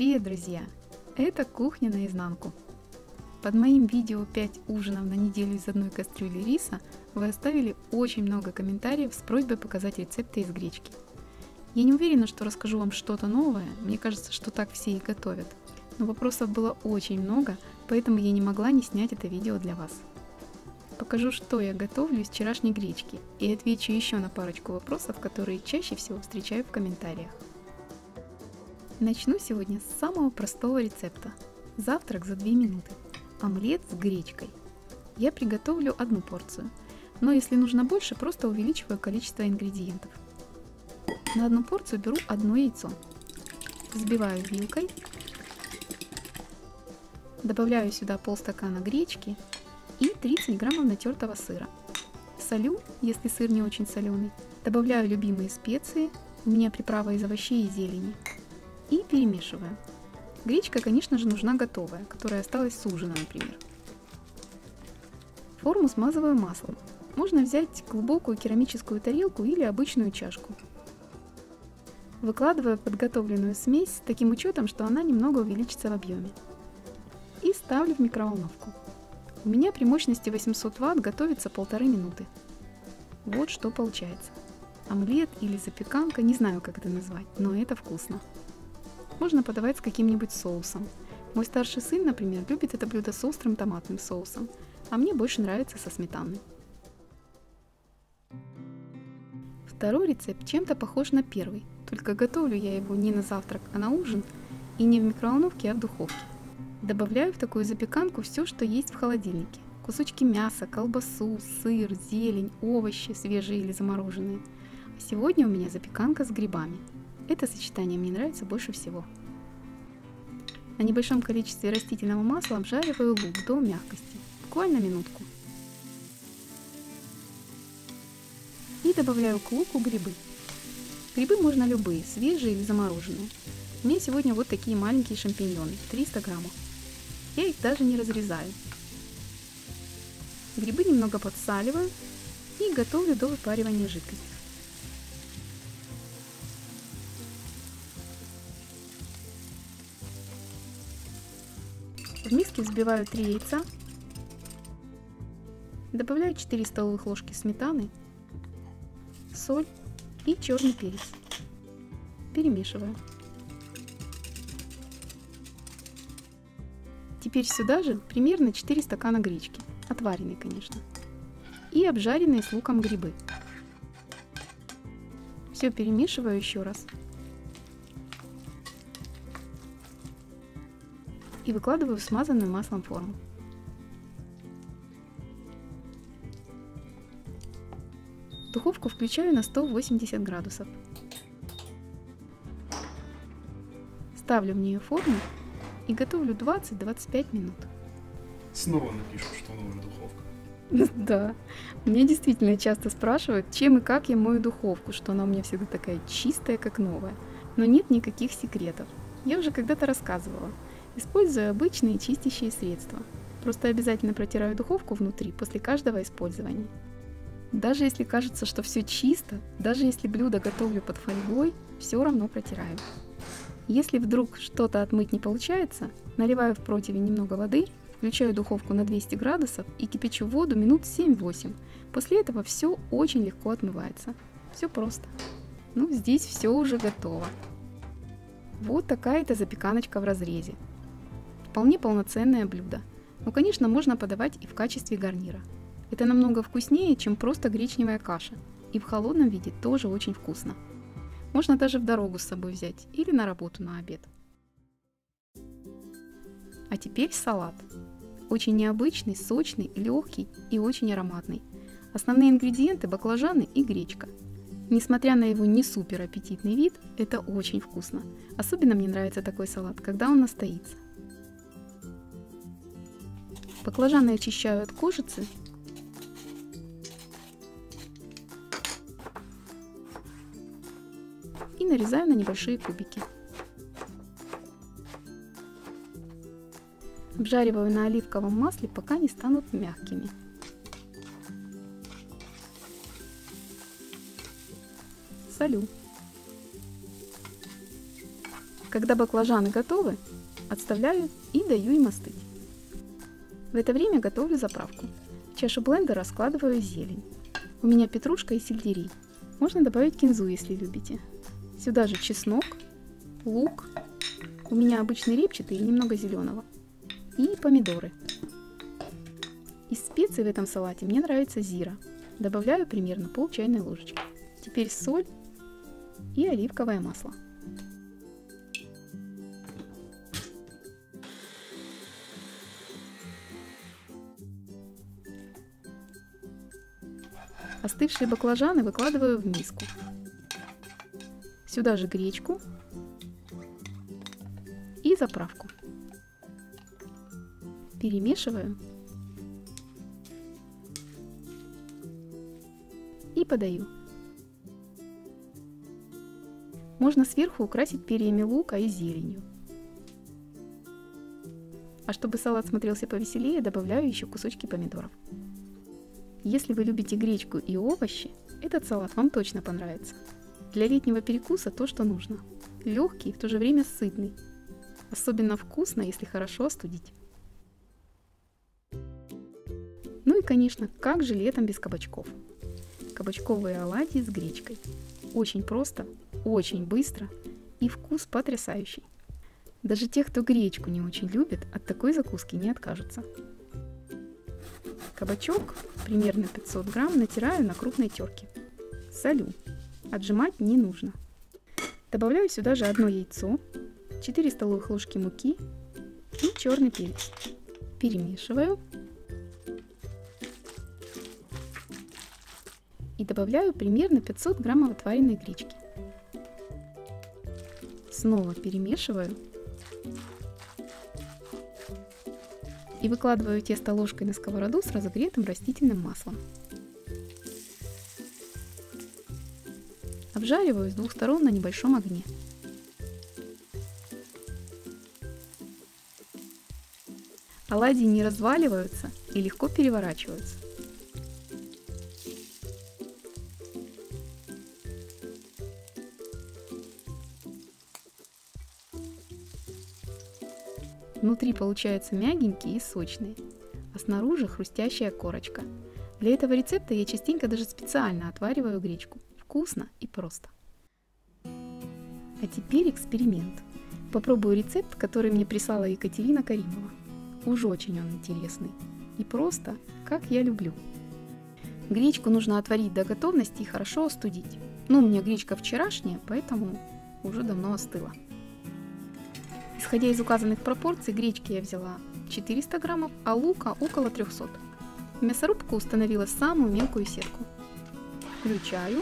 Привет, друзья! Это кухня наизнанку. Под моим видео 5 ужинов на неделю из одной кастрюли риса вы оставили очень много комментариев с просьбой показать рецепты из гречки. Я не уверена, что расскажу вам что-то новое, мне кажется, что так все и готовят. Но вопросов было очень много, поэтому я не могла не снять это видео для вас. Покажу, что я готовлю из вчерашней гречки и отвечу еще на парочку вопросов, которые чаще всего встречаю в комментариях. Начну сегодня с самого простого рецепта. Завтрак за 2 минуты. Омлет с гречкой. Я приготовлю одну порцию, но если нужно больше, просто увеличиваю количество ингредиентов. На одну порцию беру одно яйцо. Взбиваю вилкой. Добавляю сюда полстакана гречки и 30 граммов натертого сыра. Солю, если сыр не очень соленый. Добавляю любимые специи. У меня приправа из овощей и зелени и перемешиваем. Гречка, конечно же, нужна готовая, которая осталась с ужина, например. Форму смазываю маслом. Можно взять глубокую керамическую тарелку или обычную чашку. Выкладываю подготовленную смесь с таким учетом, что она немного увеличится в объеме. И ставлю в микроволновку. У меня при мощности 800 Вт готовится полторы минуты. Вот что получается. Омлет или запеканка, не знаю как это назвать, но это вкусно. Можно подавать с каким-нибудь соусом. Мой старший сын, например, любит это блюдо с острым томатным соусом, а мне больше нравится со сметаной. Второй рецепт чем-то похож на первый, только готовлю я его не на завтрак, а на ужин, и не в микроволновке, а в духовке. Добавляю в такую запеканку все, что есть в холодильнике. Кусочки мяса, колбасу, сыр, зелень, овощи, свежие или замороженные. А сегодня у меня запеканка с грибами. Это сочетание мне нравится больше всего. На небольшом количестве растительного масла обжариваю лук до мягкости, буквально минутку. И добавляю к луку грибы. Грибы можно любые, свежие или замороженные. У меня сегодня вот такие маленькие шампиньоны, 300 граммов. Я их даже не разрезаю. Грибы немного подсаливаю и готовлю до выпаривания жидкости. В миске взбиваю 3 яйца, добавляю 4 столовых ложки сметаны, соль и черный перец. Перемешиваю. Теперь сюда же примерно 4 стакана гречки, отваренной, конечно, и обжаренные с луком грибы. Все перемешиваю еще раз. И выкладываю в смазанную маслом форму. Духовку включаю на 180 градусов. Ставлю в нее форму и готовлю 20-25 минут. Снова напишут, что новая духовка. Да, меня действительно часто спрашивают, чем и как я мою духовку, что она у меня всегда такая чистая, как новая. Но нет никаких секретов. Я уже когда-то рассказывала. Использую обычные чистящие средства. Просто обязательно протираю духовку внутри после каждого использования. Даже если кажется, что все чисто, даже если блюдо готовлю под фольгой, все равно протираю. Если вдруг что-то отмыть не получается, наливаю в противень немного воды, включаю духовку на 200 градусов и кипячу воду минут 7-8. После этого все очень легко отмывается. Все просто. Ну, здесь все уже готово. Вот такая-то запеканочка в разрезе. Вполне полноценное блюдо. Но, конечно, можно подавать и в качестве гарнира. Это намного вкуснее, чем просто гречневая каша. И в холодном виде тоже очень вкусно. Можно даже в дорогу с собой взять или на работу на обед. А теперь салат. Очень необычный, сочный, легкий и очень ароматный. Основные ингредиенты – баклажаны и гречка. Несмотря на его не супер аппетитный вид, это очень вкусно. Особенно мне нравится такой салат, когда он настоится. Баклажаны очищаю от кожицы. И нарезаю на небольшие кубики. Обжариваю на оливковом масле, пока не станут мягкими. Солю. Когда баклажаны готовы, отставляю и даю им остыть. В это время готовлю заправку. В чашу блендера складываю зелень. У меня петрушка и сельдерей. Можно добавить кинзу, если любите. Сюда же чеснок, лук, у меня обычный репчатый и немного зеленого, и помидоры. Из специй в этом салате мне нравится зира. Добавляю примерно пол чайной ложечки. Теперь соль и оливковое масло. Остывшие баклажаны выкладываю в миску. Сюда же гречку и заправку. Перемешиваю и подаю. Можно сверху украсить перьями лука и зеленью. А чтобы салат смотрелся повеселее, добавляю еще кусочки помидоров. Если вы любите гречку и овощи, этот салат вам точно понравится. Для летнего перекуса то, что нужно. Легкий и в то же время сытный. Особенно вкусно, если хорошо остудить. Ну и, конечно, как же летом без кабачков? Кабачковые оладьи с гречкой. Очень просто, очень быстро и вкус потрясающий. Даже те, кто гречку не очень любит, от такой закуски не откажутся. Кабачок, примерно 500 грамм, натираю на крупной терке. Солю. Отжимать не нужно. Добавляю сюда же одно яйцо, 4 столовых ложки муки и черный перец. Перемешиваю. И добавляю примерно 500 граммов отваренной гречки. Снова перемешиваю и выкладываю тесто ложкой на сковороду с разогретым растительным маслом. Обжариваю с двух сторон на небольшом огне. Оладьи не разваливаются и легко переворачиваются. Внутри получаются мягенькие и сочные, а снаружи хрустящая корочка. Для этого рецепта я частенько даже специально отвариваю гречку. Вкусно и просто. А теперь эксперимент. Попробую рецепт, который мне прислала Екатерина Каримова. Уж очень он интересный. И просто, как я люблю. Гречку нужно отварить до готовности и хорошо остудить. Ну, у меня гречка вчерашняя, поэтому уже давно остыла. Исходя из указанных пропорций, гречки я взяла 400 граммов, а лука около 300. В мясорубку установила самую мелкую сетку. Включаю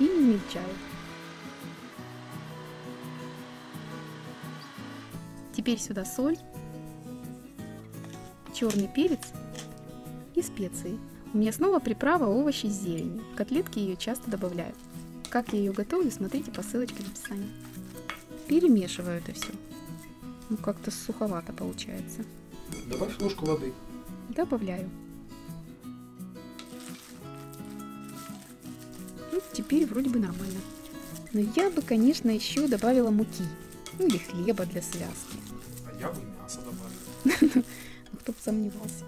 и измельчаю. Теперь сюда соль, черный перец и специи. У меня снова приправа овощи с зеленью. Котлетки ее часто добавляют. Как я ее готовлю, смотрите по ссылочке в описании. Перемешиваю это все. Ну, как-то суховато получается. Добавь ложку воды. Добавляю. Ну, теперь вроде бы нормально. Но я бы, конечно, еще добавила муки. Ну, или хлеба для связки. А я бы мясо добавил. Ну, кто бы сомневался.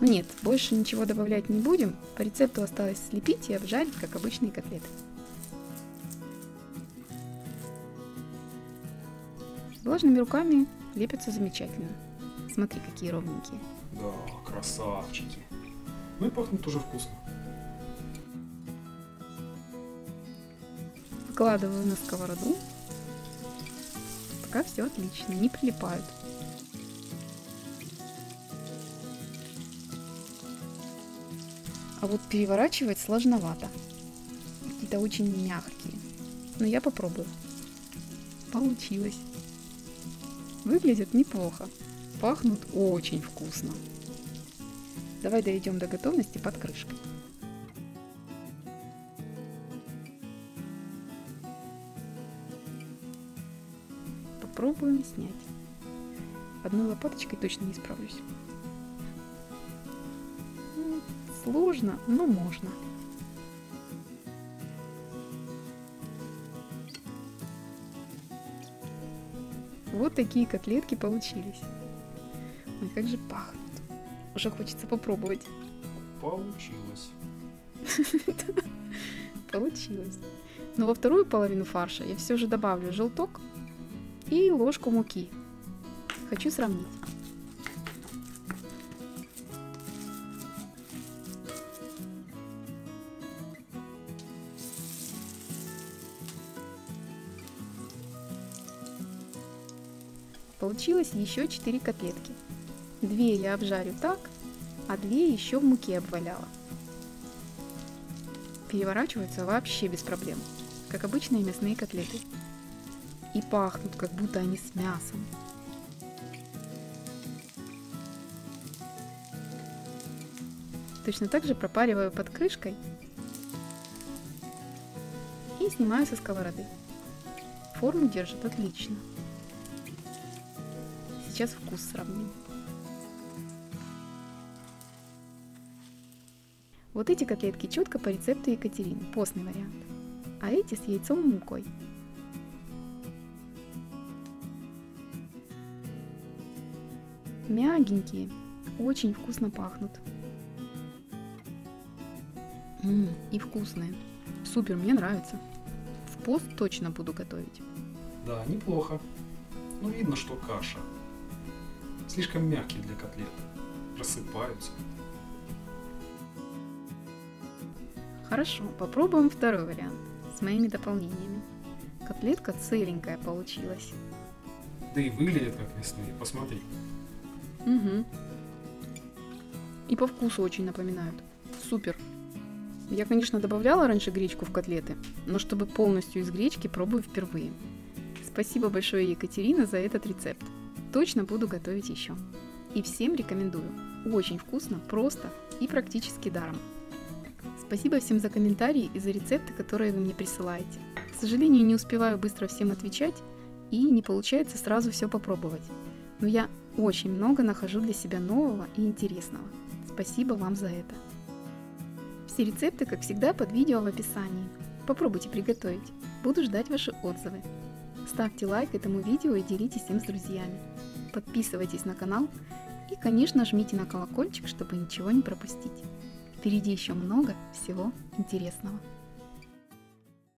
Ну нет, больше ничего добавлять не будем. По рецепту осталось слепить и обжарить, как обычные котлеты. Влажными руками лепятся замечательно. Смотри, какие ровненькие. Да, красавчики. Ну и пахнет тоже вкусно. Выкладываю на сковороду. Пока все отлично, не прилипают. А вот переворачивать сложновато. Какие-то очень мягкие. Но я попробую. Получилось. Выглядят неплохо. Пахнут очень вкусно. Давай доведем до готовности под крышкой. Попробуем снять. Одной лопаточкой точно не справлюсь. Сложно, но можно. Вот такие котлетки получились. Ой, как же пахнут. Уже хочется попробовать. Получилось. Получилось. Но во вторую половину фарша я все же добавлю желток и ложку муки. Хочу сравнить. Получилось еще 4 котлетки. Две я обжарю так, а две еще в муке обваляла. Переворачиваются вообще без проблем, как обычные мясные котлеты. И пахнут, как будто они с мясом. Точно так же пропариваю под крышкой и снимаю со сковороды. Форму держит отлично. Сейчас вкус сравним. Вот эти котлетки четко по рецепту Екатерины, постный вариант. А эти с яйцом и мукой. Мягенькие, очень вкусно пахнут. М-м, и вкусные. Супер, мне нравится. В пост точно буду готовить. Да, неплохо. Ну, видно, что каша. Слишком мягкие для котлет. Рассыпаются. Хорошо, попробуем второй вариант с моими дополнениями. Котлетка целенькая получилась. Да и выглядят как мясные, посмотри. Угу. И по вкусу очень напоминают. Супер. Я, конечно, добавляла раньше гречку в котлеты, но чтобы полностью из гречки, пробую впервые. Спасибо большое, Екатерина, за этот рецепт. Точно буду готовить еще. И всем рекомендую. Очень вкусно, просто и практически даром. Спасибо всем за комментарии и за рецепты, которые вы мне присылаете. К сожалению, не успеваю быстро всем отвечать и не получается сразу все попробовать. Но я очень много нахожу для себя нового и интересного. Спасибо вам за это. Все рецепты, как всегда, под видео в описании. Попробуйте приготовить. Буду ждать ваши отзывы. Ставьте лайк этому видео и делитесь им с друзьями. Подписывайтесь на канал и, конечно, жмите на колокольчик, чтобы ничего не пропустить. Впереди еще много всего интересного.